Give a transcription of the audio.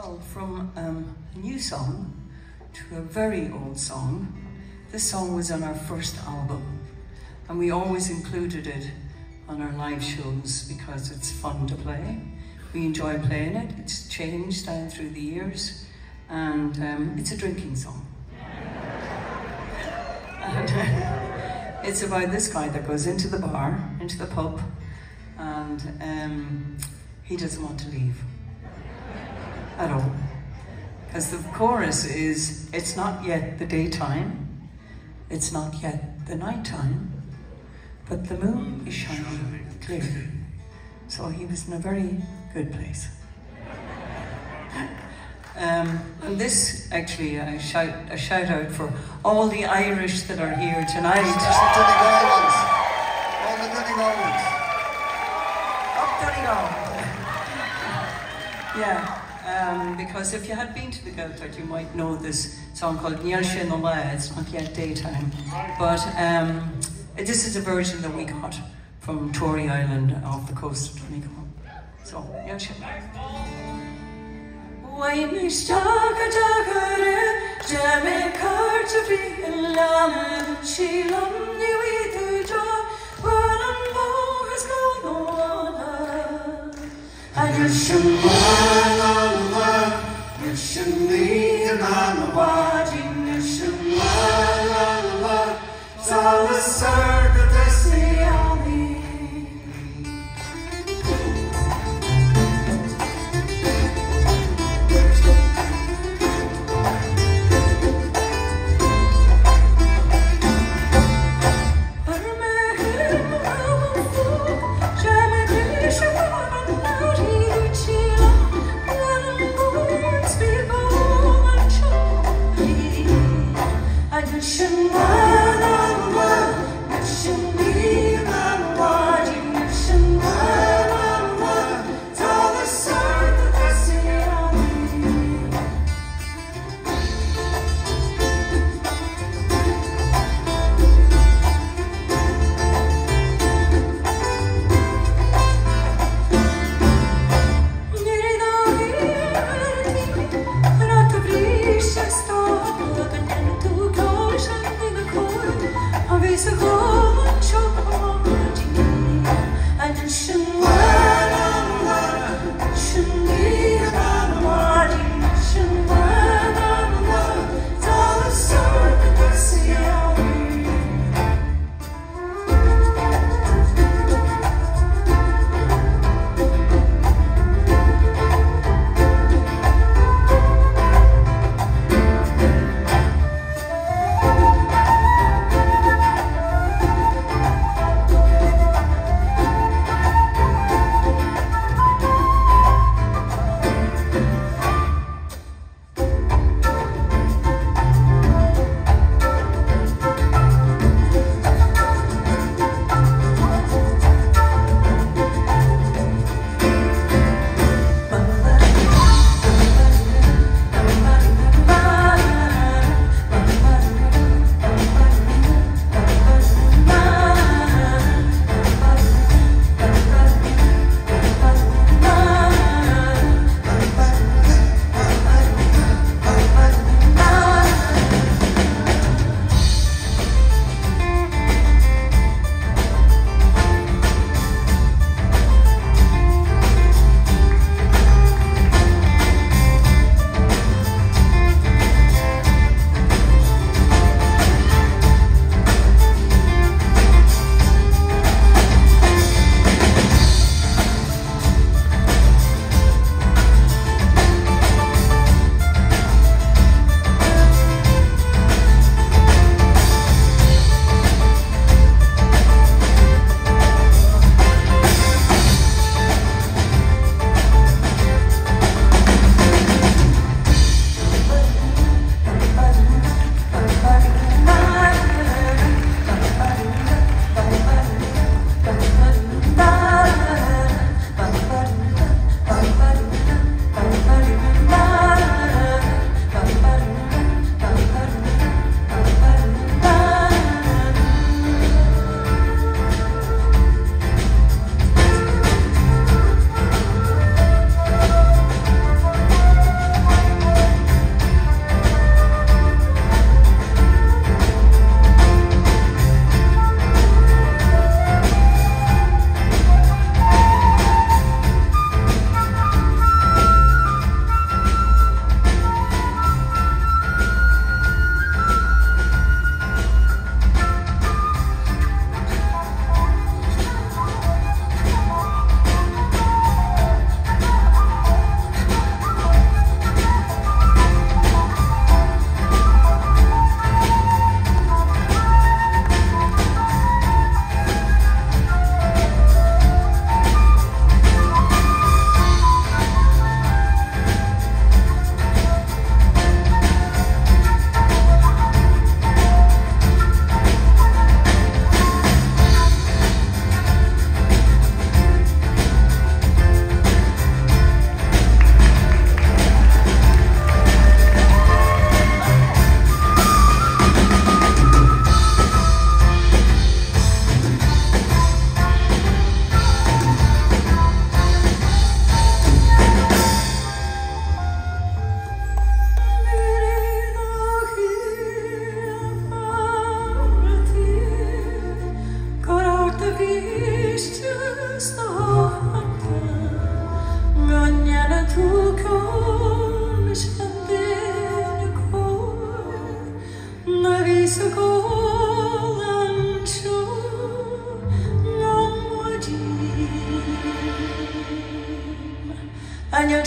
Well, from um, a new song to a very old song. This song was on our first album, and we always included it on our live shows because it's fun to play. We enjoy playing it. It's changed down through the years, and um, it's a drinking song. and, it's about this guy that goes into the bar, into the pub, and um, he doesn't want to leave at all. Because the chorus is, it's not yet the daytime, it's not yet the nighttime, but the moon is shining clear. So he was in a very good place. Um, and this, actually, I shout, a shout out for all the Irish that are here tonight. All the Donegal Up Donegal. yeah. Um, because if you had been to the Gaeltacht, you might know this song called Níl sin It's not yet daytime. But um, this is a version that we got from Tory Island off the coast of Donegal. So, Níl. Why me stag a dagare, jame cart to be in lam, she lum ni we do job, but I'm has gone on. And you should Shimli Kananawa, Jina Shimla, Lala, Salasar. Colancho non muodim Agnon